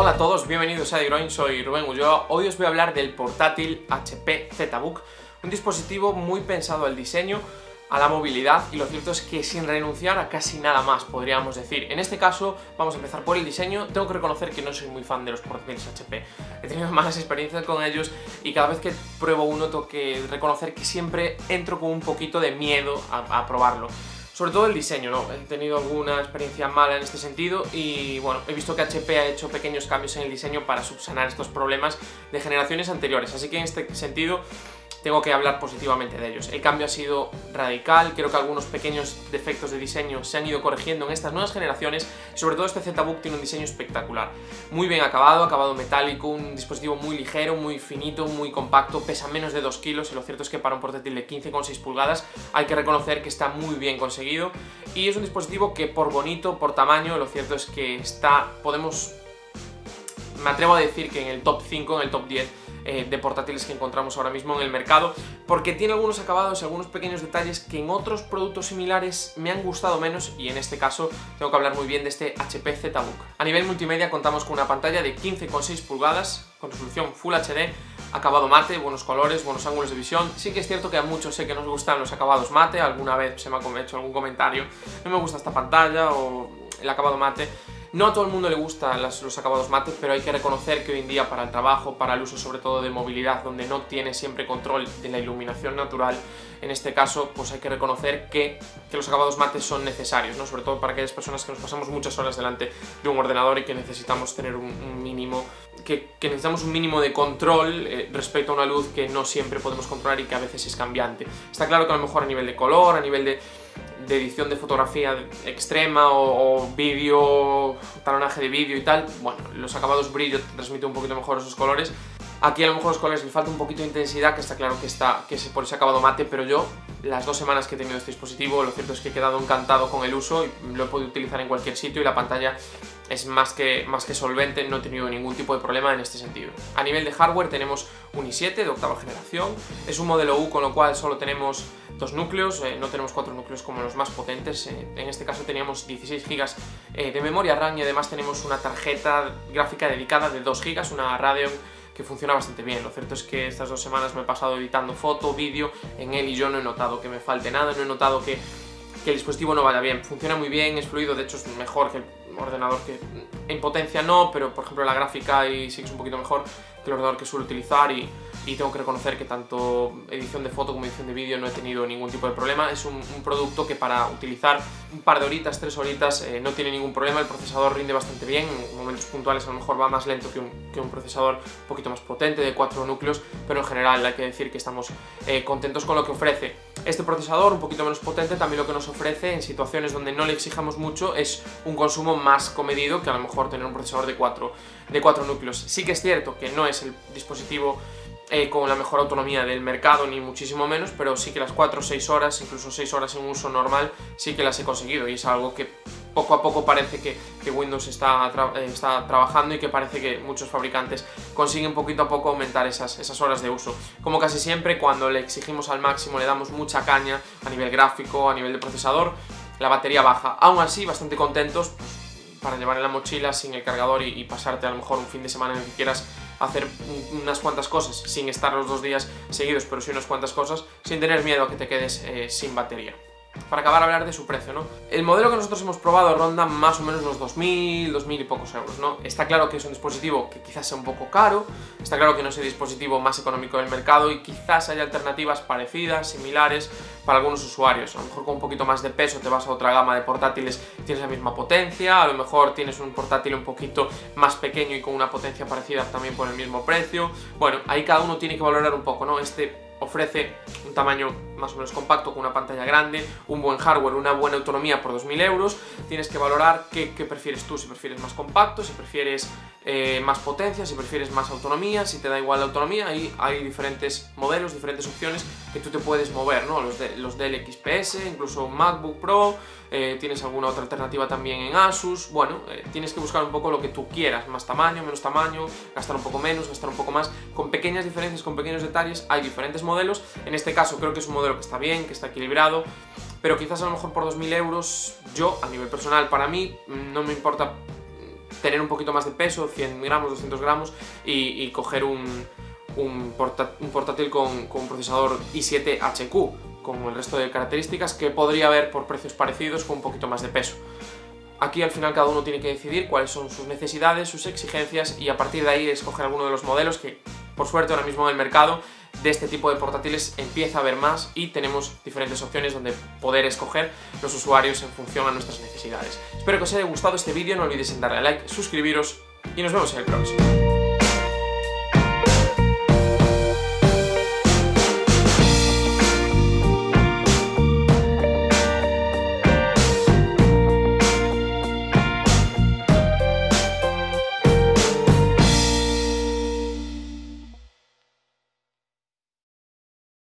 Hola a todos, bienvenidos a Groin, soy Rubén Ulloa. Hoy os voy a hablar del portátil HP ZBook, un dispositivo muy pensado al diseño, a la movilidad y lo cierto es que sin renunciar a casi nada más, podríamos decir. En este caso, vamos a empezar por el diseño. Tengo que reconocer que no soy muy fan de los portátiles HP. He tenido malas experiencias con ellos y cada vez que pruebo uno tengo que reconocer que siempre entro con un poquito de miedo a, a probarlo. Sobre todo el diseño, ¿no? He tenido alguna experiencia mala en este sentido y bueno, he visto que HP ha hecho pequeños cambios en el diseño para subsanar estos problemas de generaciones anteriores, así que en este sentido tengo que hablar positivamente de ellos. El cambio ha sido radical, creo que algunos pequeños defectos de diseño se han ido corrigiendo en estas nuevas generaciones sobre todo este ZBook tiene un diseño espectacular. Muy bien acabado, acabado metálico, un dispositivo muy ligero, muy finito, muy compacto, pesa menos de 2 kilos y lo cierto es que para un portátil de 15,6 pulgadas hay que reconocer que está muy bien conseguido y es un dispositivo que por bonito, por tamaño, lo cierto es que está, podemos, me atrevo a decir que en el top 5, en el top 10 eh, de portátiles que encontramos ahora mismo en el mercado, porque tiene algunos acabados y algunos pequeños detalles que en otros productos similares me han gustado menos y en este caso tengo que hablar muy bien de este HP ZBook. A nivel multimedia contamos con una pantalla de 15,6 pulgadas con resolución Full HD, acabado mate, buenos colores, buenos ángulos de visión. Sí que es cierto que a muchos sé que nos gustan los acabados mate, alguna vez se me ha hecho algún comentario, no me gusta esta pantalla o el acabado mate, no a todo el mundo le gustan los acabados mates, pero hay que reconocer que hoy en día para el trabajo, para el uso sobre todo de movilidad, donde no tiene siempre control de la iluminación natural, en este caso pues hay que reconocer que, los acabados mates son necesarios, ¿no? sobre todo para aquellas personas que nos pasamos muchas horas delante de un ordenador y que necesitamos tener un, mínimo que, necesitamos un mínimo de control eh, respecto a una luz que no siempre podemos controlar y que a veces es cambiante. Está claro que a lo mejor a nivel de color, a nivel de de edición de fotografía extrema o, vídeo, talonaje de vídeo y tal, bueno, los acabados brillo te transmiten un poquito mejor esos colores. Aquí a lo mejor los colores le falta un poquito de intensidad, que está claro que está que es por ese acabado mate, pero yo las dos semanas que he tenido este dispositivo, lo cierto es que he quedado encantado con el uso y lo he podido utilizar en cualquier sitio y la pantalla es más que, más que solvente, no he tenido ningún tipo de problema en este sentido. A nivel de hardware tenemos un i7 de octava generación, es un modelo U con lo cual solo tenemos dos núcleos, eh, no tenemos cuatro núcleos como los más potentes, eh, en este caso teníamos 16 GB eh, de memoria RAM y además tenemos una tarjeta gráfica dedicada de 2 GB, una Radeon que funciona bastante bien. Lo cierto es que estas dos semanas me he pasado editando foto, vídeo en él y yo no he notado que me falte nada, no he notado que, que el dispositivo no vaya bien. Funciona muy bien, es fluido, de hecho es mejor que el ordenador que en potencia no, pero por ejemplo la gráfica y sí que es un poquito mejor que el ordenador que suelo utilizar y tengo que reconocer que tanto edición de foto como edición de vídeo no he tenido ningún tipo de problema. Es un, producto que para utilizar un par de horitas, tres horitas, eh, no tiene ningún problema. El procesador rinde bastante bien. En momentos puntuales a lo mejor va más lento que un, que un procesador un poquito más potente de cuatro núcleos, pero en general hay que decir que estamos eh, contentos con lo que ofrece. Este procesador, un poquito menos potente, también lo que nos ofrece en situaciones donde no le exijamos mucho es un consumo más comedido que a lo mejor tener un procesador de cuatro, de cuatro núcleos. Sí que es cierto que no es el dispositivo eh, con la mejor autonomía del mercado, ni muchísimo menos, pero sí que las 4 o 6 horas, incluso 6 horas en uso normal, sí que las he conseguido y es algo que poco a poco parece que, Windows está, eh, está, trabajando y que parece que muchos fabricantes consiguen poquito a poco aumentar esas, esas horas de uso. Como casi siempre, cuando le exigimos al máximo, le damos mucha caña a nivel gráfico, a nivel de procesador, la batería baja. Aún así, bastante contentos para llevar en la mochila sin el cargador y, y pasarte a lo mejor un fin de semana en el que quieras hacer unas cuantas cosas sin estar los dos días seguidos, pero sí unas cuantas cosas, sin tener miedo a que te quedes eh, sin batería para acabar a hablar de su precio, ¿no? El modelo que nosotros hemos probado ronda más o menos los 2.000, 2.000 y pocos euros, ¿no? Está claro que es un dispositivo que quizás sea un poco caro, está claro que no es el dispositivo más económico del mercado y quizás haya alternativas parecidas, similares, para algunos usuarios. A lo mejor con un poquito más de peso te vas a otra gama de portátiles, tienes la misma potencia, a lo mejor tienes un portátil un poquito más pequeño y con una potencia parecida también por el mismo precio. Bueno, ahí cada uno tiene que valorar un poco, ¿no? Este ofrece un tamaño más o menos compacto con una pantalla grande, un buen hardware, una buena autonomía por 2.000 euros, tienes que valorar qué, prefieres tú, si prefieres más compacto, si prefieres eh, más potencia, si prefieres más autonomía, si te da igual la autonomía, ahí hay diferentes modelos, diferentes opciones que tú te puedes mover, ¿no? Los, de, los del XPS, incluso MacBook Pro, eh, tienes alguna otra alternativa también en Asus, bueno, eh, tienes que buscar un poco lo que tú quieras, más tamaño, menos tamaño, gastar un poco menos, gastar un poco más, con pequeñas diferencias, con pequeños detalles, hay diferentes modelos, en este caso creo que es un modelo que está bien, que está equilibrado, pero quizás a lo mejor por 2.000 euros, yo, a nivel personal, para mí, no me importa tener un poquito más de peso, 100 gramos, 200 gramos, y, coger un, un, portátil con, con un procesador i7HQ, con el resto de características que podría haber por precios parecidos con un poquito más de peso. Aquí al final cada uno tiene que decidir cuáles son sus necesidades, sus exigencias y a partir de ahí escoger alguno de los modelos que por suerte ahora mismo en el mercado de este tipo de portátiles empieza a haber más y tenemos diferentes opciones donde poder escoger los usuarios en función a nuestras necesidades. Espero que os haya gustado este vídeo, no olvidéis en darle a like, suscribiros y nos vemos en el próximo.